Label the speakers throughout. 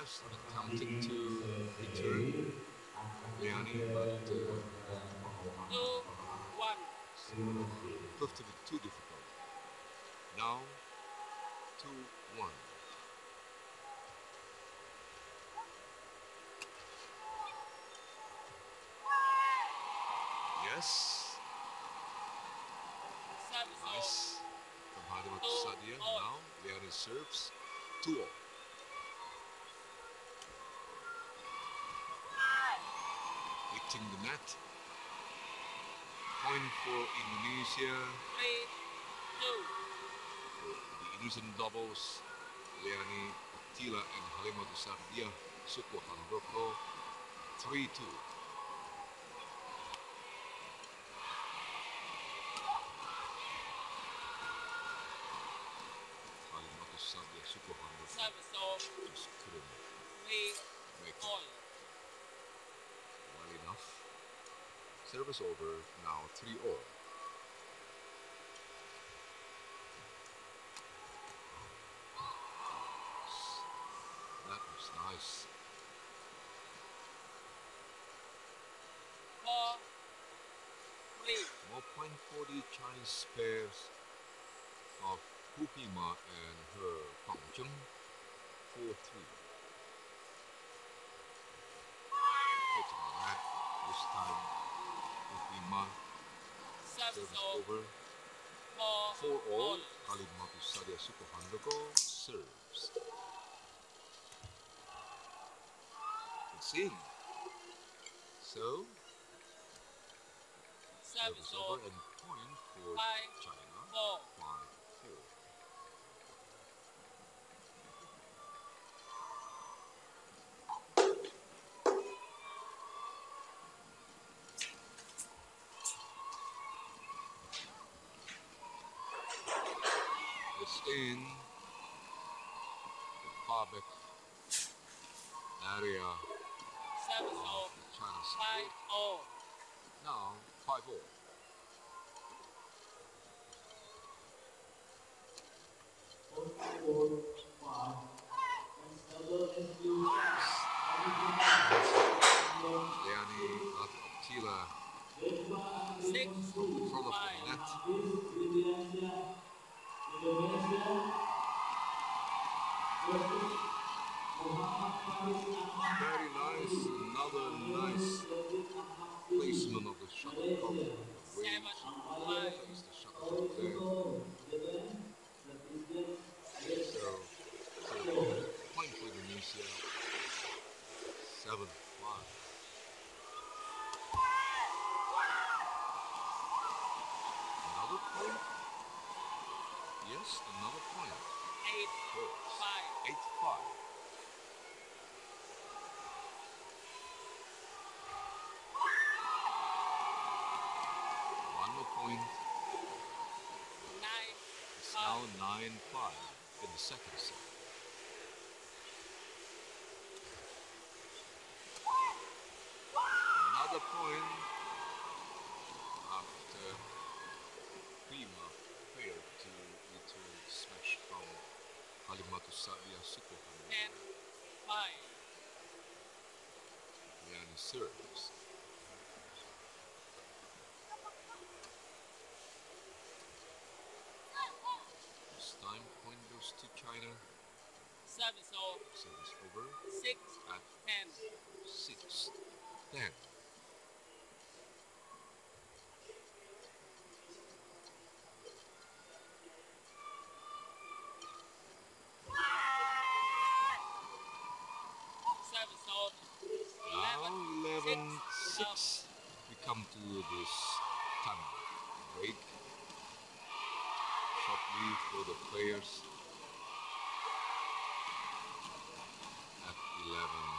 Speaker 1: best, attempting to return but uh,
Speaker 2: two, one.
Speaker 1: proved to be too difficult. Now, 2 1. Yes, nice from
Speaker 2: Sadiyah.
Speaker 1: Now, Leani serves 2 all. The net. Point for Indonesia.
Speaker 2: Three, two.
Speaker 1: The Indonesian doubles, Leani Oktila and Halimatu Sadiyah Suko Handoko 3 2. Halimatu Sadiyah Suko Handoko
Speaker 2: Service off.
Speaker 1: just couldn't make it
Speaker 2: all.
Speaker 1: well enough. Service over, now 3 all. That was nice.
Speaker 2: Four, three.
Speaker 1: More point for the Chinese pairs of Hu Pima and her Gongcheng 4 3. Hitting the net this time. Hu Pima
Speaker 2: Service
Speaker 1: service
Speaker 2: off.
Speaker 1: over.
Speaker 2: Four,
Speaker 1: 4 all.
Speaker 2: all.
Speaker 1: Halimatu Sadiyah Sukohandoko serves. It's in. So,
Speaker 2: Service
Speaker 1: service over and point for
Speaker 2: Five,
Speaker 1: China.
Speaker 2: four.
Speaker 1: 5 4. It's in the Pabek area
Speaker 2: Service oh.
Speaker 1: of
Speaker 2: off.
Speaker 1: China
Speaker 2: Five,
Speaker 1: Sea.
Speaker 2: all.
Speaker 1: Now 5 all. Leani Oktila
Speaker 2: Six,
Speaker 1: from the
Speaker 2: five.
Speaker 1: the net. Very nice, another nice placement of the shuttlecock. Place the. Seven, five. Another point. Yes, another point.
Speaker 2: Eight,
Speaker 1: Four,
Speaker 2: five.
Speaker 1: eight, five. One more point.
Speaker 2: Nine,
Speaker 1: It's now nine five in the second set. Another point after Prima failed to return smash from Sadia Sukohan.
Speaker 2: ten, five.
Speaker 1: Leani. This time point goes to China.
Speaker 2: Service
Speaker 1: over
Speaker 2: Six,
Speaker 1: at
Speaker 2: ten.
Speaker 1: six. Ten. 2006 we come to this tunnel break. Shortly for the players. At 11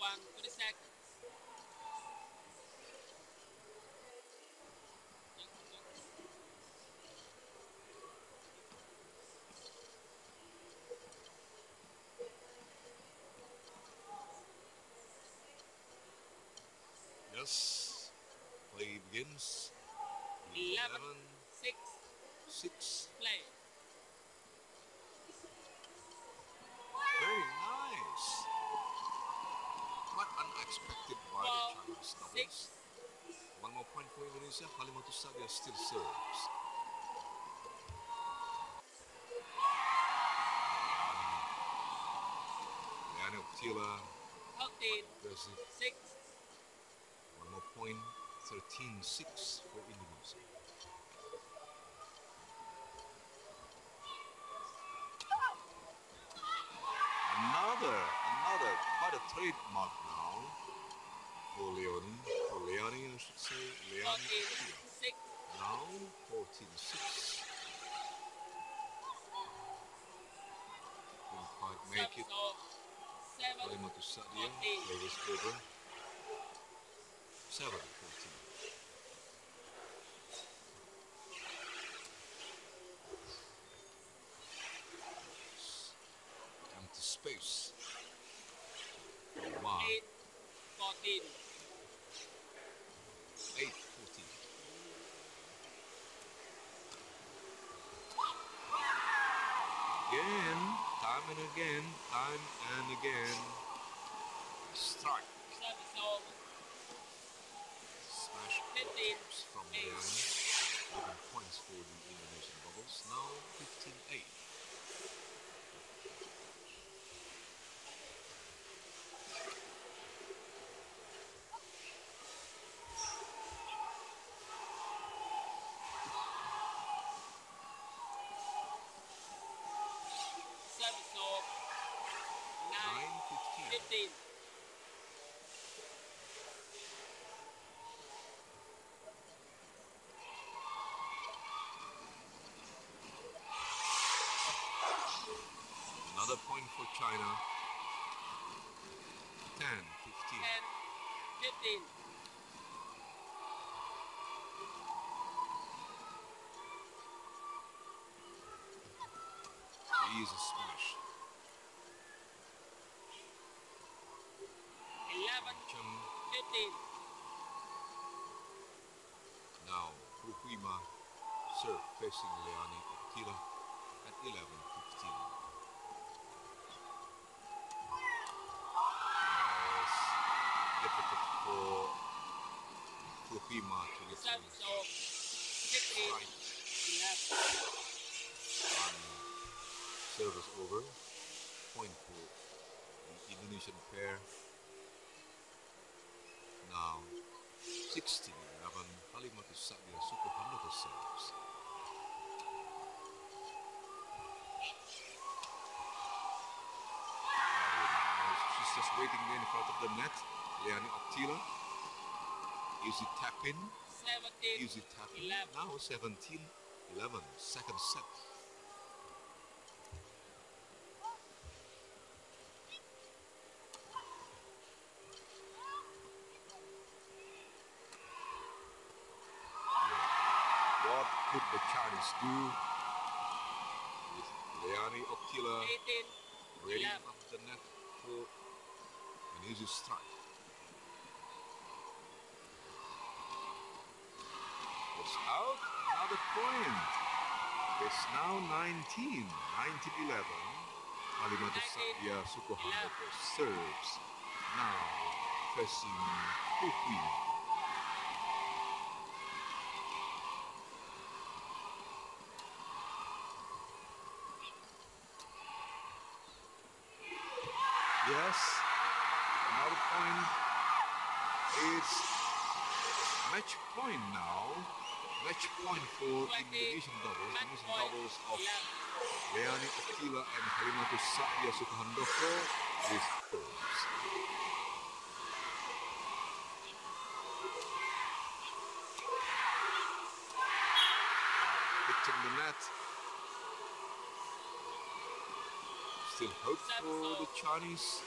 Speaker 2: Juan for the.
Speaker 1: Yes, play begins.
Speaker 2: 11,
Speaker 1: 11
Speaker 2: 6,
Speaker 1: 6
Speaker 2: play.
Speaker 1: Quite unexpected by the Chinese doubles. One more point for Indonesia. Halimatu Sadiyah still serves. Leani Oktila
Speaker 2: 13,
Speaker 1: aggressive.
Speaker 2: 6,
Speaker 1: One more 13-6 for Indonesia. Another, quite a trademark now for Leone, for I should say, Leone
Speaker 2: 14, 6,
Speaker 1: Now 14-6. Didn't quite make it.
Speaker 2: service off. 7,
Speaker 1: Halimatu Sadiyah,
Speaker 2: 14.
Speaker 1: play 7 14. Empty space. Wow.
Speaker 2: 8, 14.
Speaker 1: 8 14. Again, time and again, time and again. Strike. Smash
Speaker 2: 15,
Speaker 1: from
Speaker 2: eight.
Speaker 1: Leone. Given points for the Indonesian bubbles. Now 15 8.
Speaker 2: Service off. 9,
Speaker 1: 9 15.
Speaker 2: 15.
Speaker 1: Another point for China. 10 15.
Speaker 2: 10, 15.
Speaker 1: Easy smash.
Speaker 2: 11, 15.
Speaker 1: now Fukuima serve facing Leone Oktila at 11 15. Yes, difficult for Fukuima to
Speaker 2: Service
Speaker 1: retrieve
Speaker 2: off. 15,
Speaker 1: right
Speaker 2: 11.
Speaker 1: on service over. Point for the Indonesian pair. Now 16 11 Halimatu Sadiyah Sukuhanova serves. She's just waiting there in front of the net. Leani Oktila. Easy tap in.
Speaker 2: 17,
Speaker 1: Easy tap in.
Speaker 2: 11.
Speaker 1: Now 17 11. Second set. Could the Chinese do with Leani Oktila
Speaker 2: 18,
Speaker 1: ready
Speaker 2: 11.
Speaker 1: up the net for an easy strike? It's out, another point. It's now 19, 19 11. Halimatu
Speaker 2: 19,
Speaker 1: Satya Sukuhanova serves. Now facing Fukuima. Yes, another point. It's match point now. Match point for Indonesian doubles. Indonesian doubles of
Speaker 2: 11.
Speaker 1: Leani Oktila and Halimatu Satya Sukuhandoko is first. Hitting the net. Still hope for the Chinese.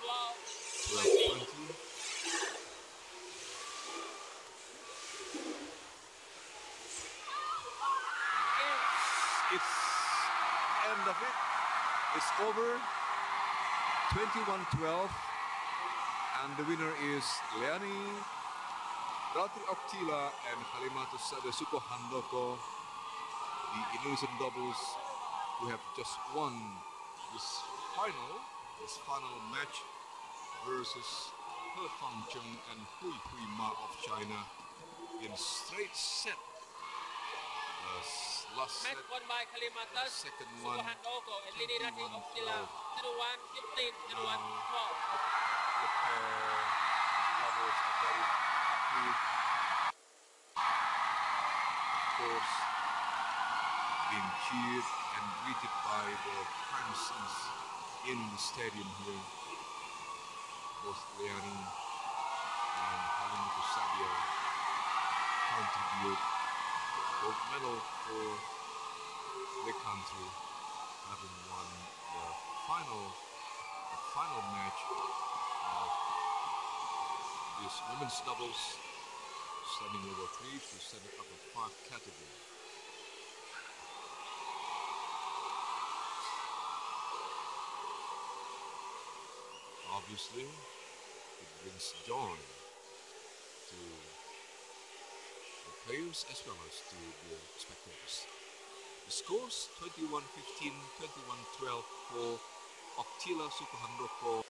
Speaker 2: 12,
Speaker 1: 12 20. It's end of it. It's over. 21 12. And the winner is Leani Ratri Oktila and Halimatus Sada Sukohandoko, the Indonesian doubles who have just won this final, this final match versus Hefang Cheng and Huihui Ma of China in straight set. Uh, last
Speaker 2: Match
Speaker 1: set,
Speaker 2: won by Kalimantan,
Speaker 1: second one,
Speaker 2: Sukohandoko, and Lady Ratri
Speaker 1: 21,
Speaker 2: Oktila.
Speaker 1: 12.
Speaker 2: 01, 15, 01, 12.
Speaker 1: the pair doubles are very happy. Of course, being cheered and greeted by the fans in the stadium here. Both Leani and Halimatu Sabia contribute gold medal for the country, having won the final the final match of this women's doubles standing over three to standing upper five category. Obviously, it brings joy to the players as well as to the spectators. The scores 21-15, 21-12 for Oktila Sukohandoko